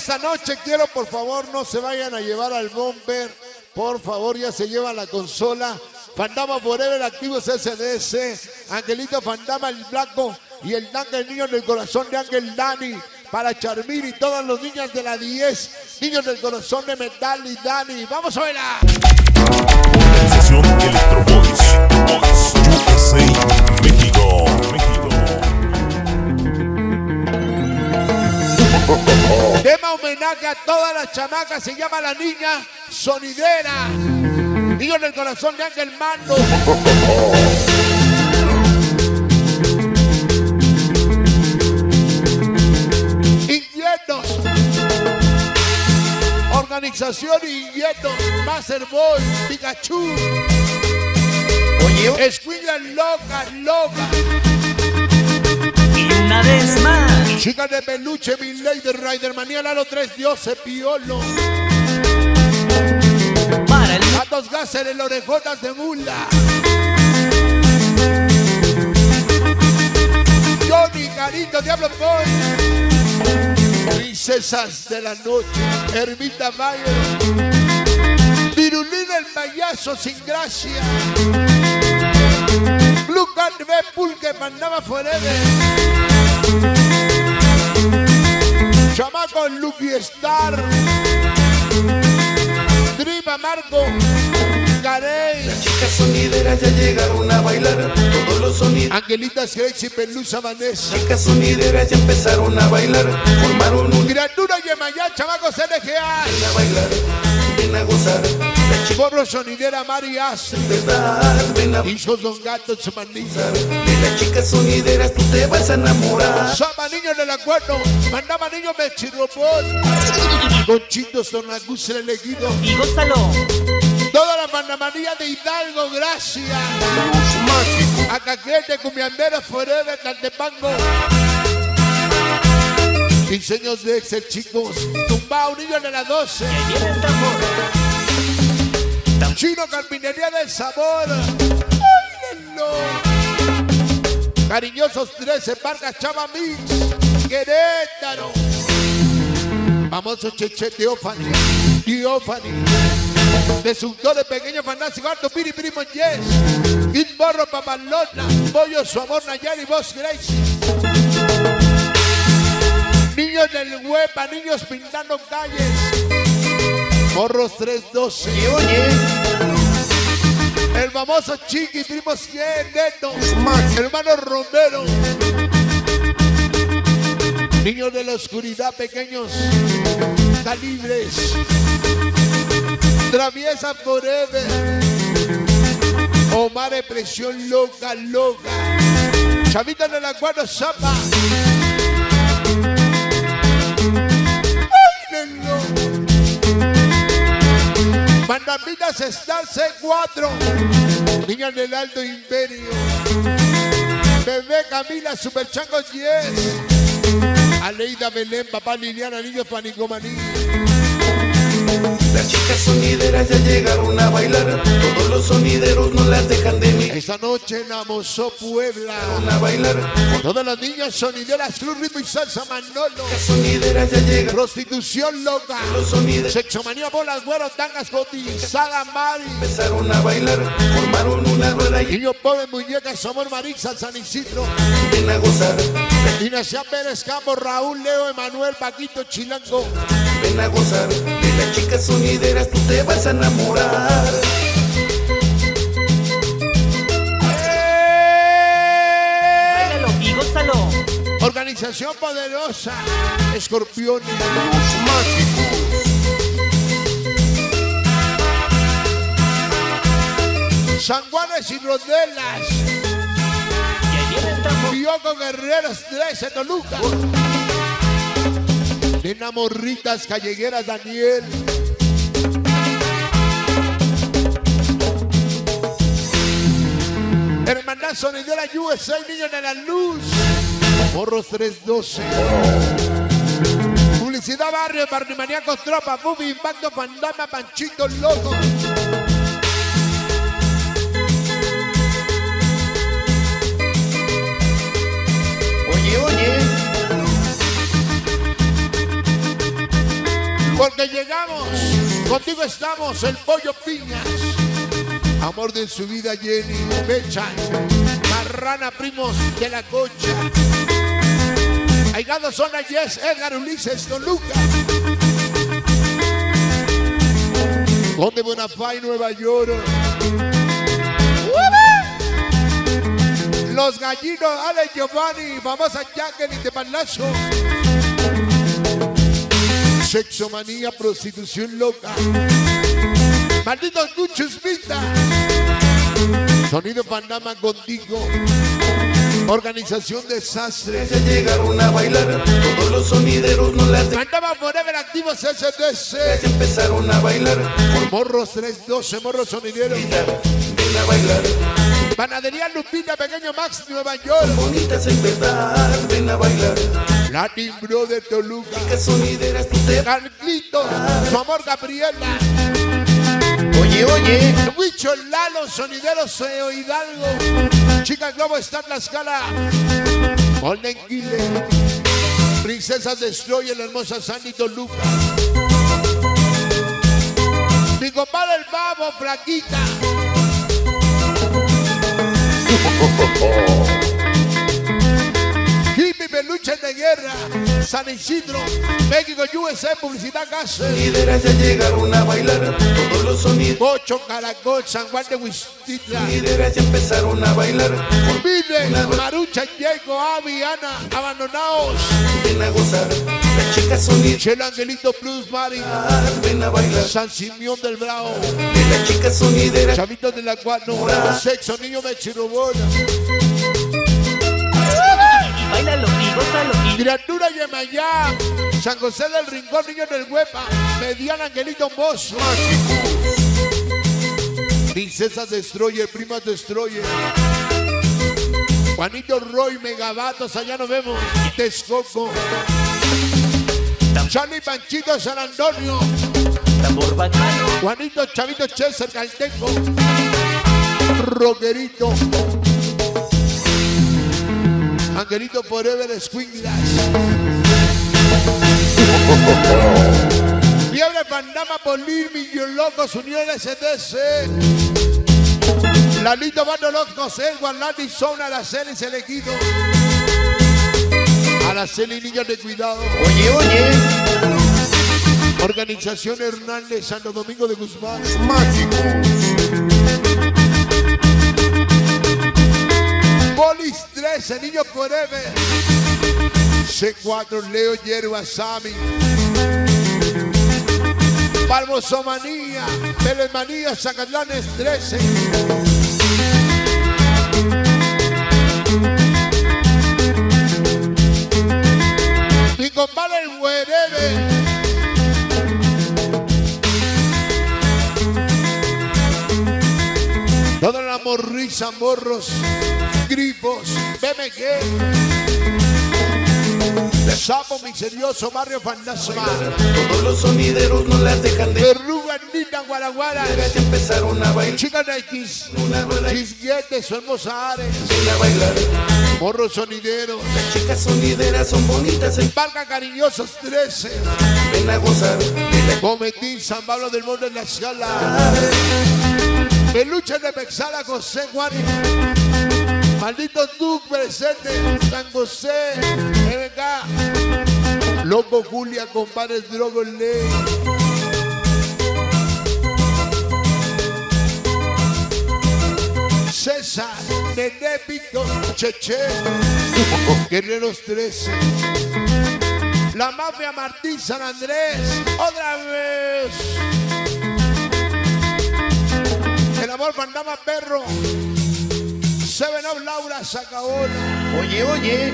esta noche quiero, por favor, no se vayan a llevar al bomber. Por favor, ya se lleva la consola. Fandama Forever, Activos SDS, Angelito Fandama, el Blanco y el Dan del Niño del Corazón de Ángel Dani. Para Charmir y todas los niños de la 10, niños del corazón de Metal y Dani. ¡Vamos a bailar! Electro Boys, Boys, USA, México, Tema homenaje a todas las chamacas, se llama la niña sonidera. Niños del corazón de Ángel Mando. Inquietos. Organización Inquietos. Masterboy, Pikachu. Oye, Escuela loca, loca. Y una vez más, Chicas de peluche, mi Lady Rider, manía Lalo tres dioses, piolo. para el Gatos Gasser en orejotas de mula. Johnny, Carito, Diablo Boy. Princesas de la noche, Ermita Mayer. Virulina el payaso sin gracia. Blue Card B Pulque mandaba forever. Chamaco Lucky Star. Driva Marco. Carey. chicas sonideras ya llegaron a bailar. Todos los sonidos. Angelitas Gracie Pelusa Vanessa. Chicas sonideras ya empezaron a bailar. Formaron un Criatura Yemayá, chamacos LGA. ven a bailar, ven a gozar. Pueblo sonidera Marias. Hijos Don Gato gozar. De las chicas sonideras tú te vas a enamorar. Sama niños del acuerdo. Mandaba niños Mechirropol. Conchitos Don Agus el elegido. y gózalo. Toda la pandamanía de Hidalgo, gracias. A Caquete, Cumbiandera, Forever, Caltepango. Diseños de Excel, chicos. Tumbao, niños de la 12. Viene el tambor. Chino Carpinería del Sabor. ¡Báilenlo! Cariñosos 13, Parca Chava Mix. Querétaro. Famoso Cheche Teófani. Teófani. Destructores pequeños fantástico alto Piri Primo Yes. Kid Borro Papalona. Pollo Su Amor Nayari Voz Gracie. Niños del Huepa, niños pintando calles. Morros 312. Y oye, El famoso Chiqui, primo 100, Neto, hermano Romero. Niños de la oscuridad, pequeños calibres. Traviesa Forever. Omar de presión loca, loca. Chavita de la cuadra Zapa. Mandamitas Star C4. Niñas del Alto Imperio. Bebé Camila Superchango 10. Aleida Belén, papá Liliana, niños panicomaní. las chicas sonideras ya llegaron a bailar. Todos los sonideros no las dejan de. Esta noche en Amosó, Puebla. A bailar, Todas las niñas sonideras, Cruz Ritmo y Salsa Manolo. Prostitución loca. Los Sexomanía, bolas, güeros, tangas, cotizada, Mari. empezaron a bailar. Formaron una rueda y Niño pobre, muñecas, amor, Marisa, San Isidro. ven a gozar. Ignacia Pérez, Campos, Raúl, Leo, Emanuel, Paquito, Chilango. Ven a gozar. De las chicas sonideras tú te vas a enamorar. Organización poderosa, escorpiones. Sanguanes y rodelas. Bioco Guerreros 13 Toluca. Nena Morritas Callegueras Daniel. Hermandad Sonidera USA, Niños de la Luz. Morros 312. Publicidad Barrio, Barrimaníacos Tropa, Bubi, Impacto, Fandama, Panchito, Loco. Oye, oye, Porque llegamos, contigo estamos, el pollo piñas. Amor de su vida, Jenny, Bechan, Marrana, primos de la concha. Aigado Zona Yes, Edgar Ulises, Don Lucas. Conde Bonafay, Nueva York. Los gallinos, Ale Giovanni, vamos a Jacqueline de Palacio. Sexomanía, prostitución loca. Malditos muchos vista. Sonido Panamá contigo. Organización Desastre. Ya llegaron a bailar, todos los sonideros no las. Panamá Forever Activos SDC. Ya empezaron a bailar, Morros 312, Morros Sonideros. ven a bailar. Panadería Lupita, Pequeño Max, Nueva York. Bonitas en verdad, ven a bailar. Latin Brother Toluca. Que sonideras tú te Carlito, su amor Gabriela. Oye, oye. Huicho Lalo, Sonidero Seo Hidalgo. Chica Globo está en la escala. Golden Killer. Princesa Destroy, la hermosa Sandy Toluca. Mi compadre el babo, flaquita. Hippie Peluches de Guerra, San Isidro, México, USA, Publicidad Gas. sonideras ya llegaron a bailar. Bocho, Caracol, San Juan de Huistitla. ya empezaron a bailar. Vive, Marucha, Diego, Avi, Ana, abandonados. Ven a gozar. Las chicas sonideras Chelo Angelito Plus, Mari, ven a bailar. San Simeón del Bravo, De las chicas sonideras Chavito de la Cuano, Sexo, Niño Mechirobona, Y bailalo y gózalo y Criatura Yemayá, San José del Rincón, Niño del Huepa, Mediana Angelito Mozo, Princesa Destroyer, Prima Destroyer, Juanito Roy, Megabatos, allá nos vemos, Texcoco, Charlie Panchito, San Antonio. Juanito Chavito Chester Calteco, Roquerito, Angelito Forever Squinglas, Fiebre Pandama Polir, Millón Locos, Unión SDC, Lalito Bando Locos, Edward Lati, Zona, Araceli Elegido, Araceli Niños de Cuidado. Oye, oye. Organización Hernández Santo Domingo de Guzmán. Polis 13, Niño Forever. C4, Leo Yerba Sami. Palmosomanía, Belesmanía, Zacatlanes 13. Compadre el Wherever. Toda la morrisa, morros, grifos, BMG. Sapo misterioso, barrio fantasma. Todos los sonideros no las dejan de Verruga, Nita, Guaraguara. Empezaron a bailar. Chica X, Una rueda y Chisguete, su hermosa Ares. ven a bailar. Morros sonideros. Las chicas sonideras son bonitas en Valga cariñosos 13. ven a gozar. Cometín, San Pablo del Monte en la escala. Peluche de Mexala, José Juan. Maldito Duke presente. San José. MK. Loco Julia, compadre Drogo Ley. César, Nene Víctor, Cheche, Guerreros 13. La mafia Martín San Andrés, otra vez. El amor Fandama Perro. Seven Up Laura Sacaola. Oye, oye.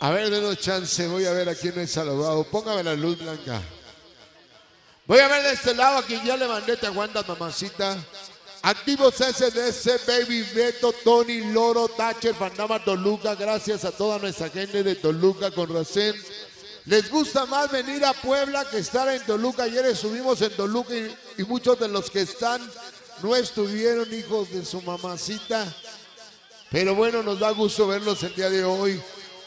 A ver, denos chance. Voy a ver a quién es saludado. Póngame la luz blanca. Voy a ver de este lado a quien ya le mandé. Te aguantas, mamacita. Activos SDC, Baby Beto, Tony, Loro, Thatcher, Fandama, Toluca. Gracias a toda nuestra gente de Toluca con Racén. Les gusta más venir a Puebla que estar en Toluca. Ayer estuvimos en Toluca y, y muchos de los que están no estuvieron hijos de su mamacita. Pero bueno, nos da gusto verlos el día de hoy.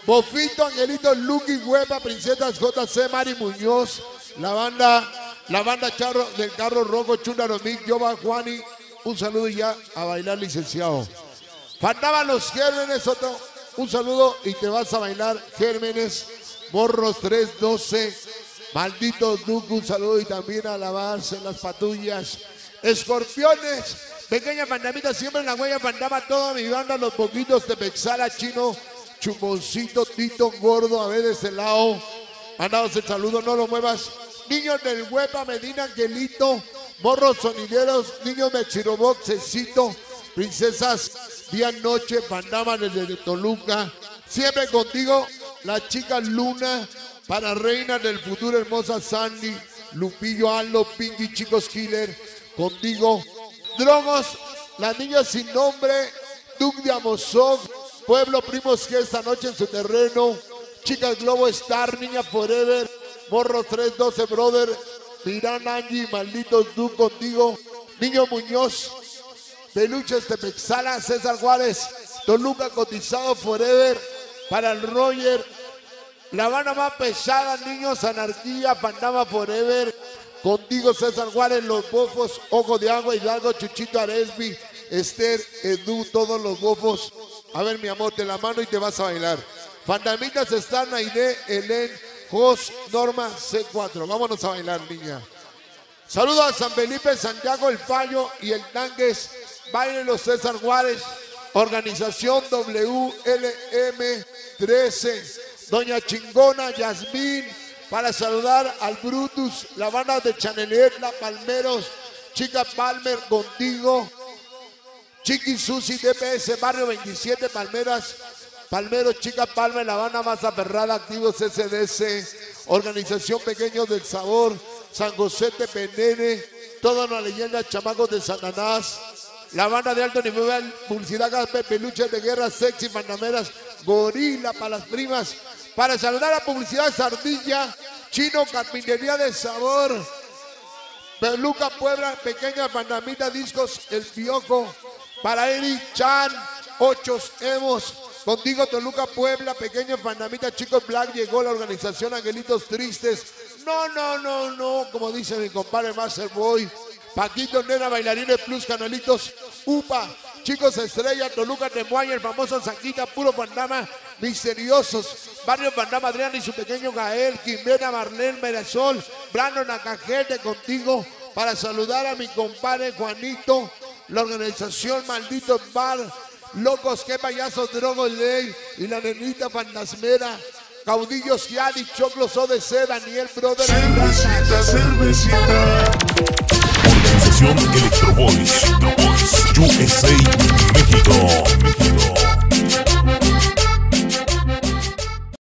Bofito, Angelito, Lucky, Huepa, Princesas JC, Mari Muñoz, la banda, la banda Charro del Carro Rojo, Chuna Romic, Jova, Juani. Un saludo y ya a bailar, licenciado. Faltaban los Gérmenes, otro. Un saludo y te vas a bailar, Gérmenes. Morros 312. Maldito Duque, un saludo y también a lavarse las patrullas. Escorpiones, pequeña pandamita, siempre en la huella pandama, toda mi banda, los poquitos de Pexala, Chino, Chuponcito, Tito, Gordo, a ver de ese lado. Mandados el saludo, no lo muevas. Niños del Huepa, Medina, Angelito, Morros Sonideros, Niños de Princesas, Día, Noche, Pandama desde Toluca. Siempre contigo, la chica Luna, para Reina del Futuro, hermosa Sandy, Lupillo, Aldo, Pinky, Chicos Killer, contigo. Drogos, la niña sin nombre, Duke de Amosov, Pueblo Primos que esta noche en su terreno, Chicas Globo Star, Niña Forever, Morro 312 Brother, Mirán Angie, Malditos Duke contigo, Niño Muñoz, Peluches de Pexala, César Juárez, Toluca Cotizado Forever, para el Roger, la Habana más pesada, niños, anarquía, Pandama Forever. Contigo César Juárez, los bofos, Ojo de Agua, Hidalgo, Chuchito Aresbi, Esther, Edu, todos los bofos. A ver, mi amor, te la mano y te vas a bailar. Fandamitas están Aide, Elen, Jos, Norma, C4. Vámonos a bailar, niña. Saludos a San Felipe, Santiago, El Fallo y el Tangues. Bailen los César Juárez. Organización WLM13. Doña Chingona, Yasmín, para saludar al Brutus, la banda de Chanelet, La Palmeros, Chica Palmer contigo, Chiqui Susi, DPS, Barrio 27, Palmeras, Palmeros, Chica Palmer, la banda más aferrada, Activos SDC, Organización Pequeños del Sabor, San José de Penene, toda una leyenda, Chamacos de Santanás, la banda de alto nivel, publicidad, peluches de guerra, sexy, panameras, gorila para las primas, para saludar a Publicidad Sardilla, Chino Carpintería de Sabor, Peluca Puebla, Pequeña Panamita Discos, El Piojo, para Eric Chan, Ochos Hemos, contigo Toluca Puebla, Pequeña Panamita, Chicos Black, llegó la organización Angelitos Tristes. No, no, no, no, como dice mi compadre Master Boy. Paquito, Nena, Bailarines Plus, Canalitos, UPA, Chicos Estrella, Toluca, Temuay, el famoso Sanquita, Puro Pandama, Misteriosos, Barrio Pandama, Adrián y su pequeño Gael, Quimena, Marlene, Merasol, Brano, Nacajete, contigo, para saludar a mi compadre Juanito, la organización Maldito Bar, Locos, que payasos, Drogos Ley y la nenita Fantasmera, Caudillos Yadi, Choclos ODC, Daniel Brother. Cervecita, cervecita. Organización Electro Boys. USA, México. México.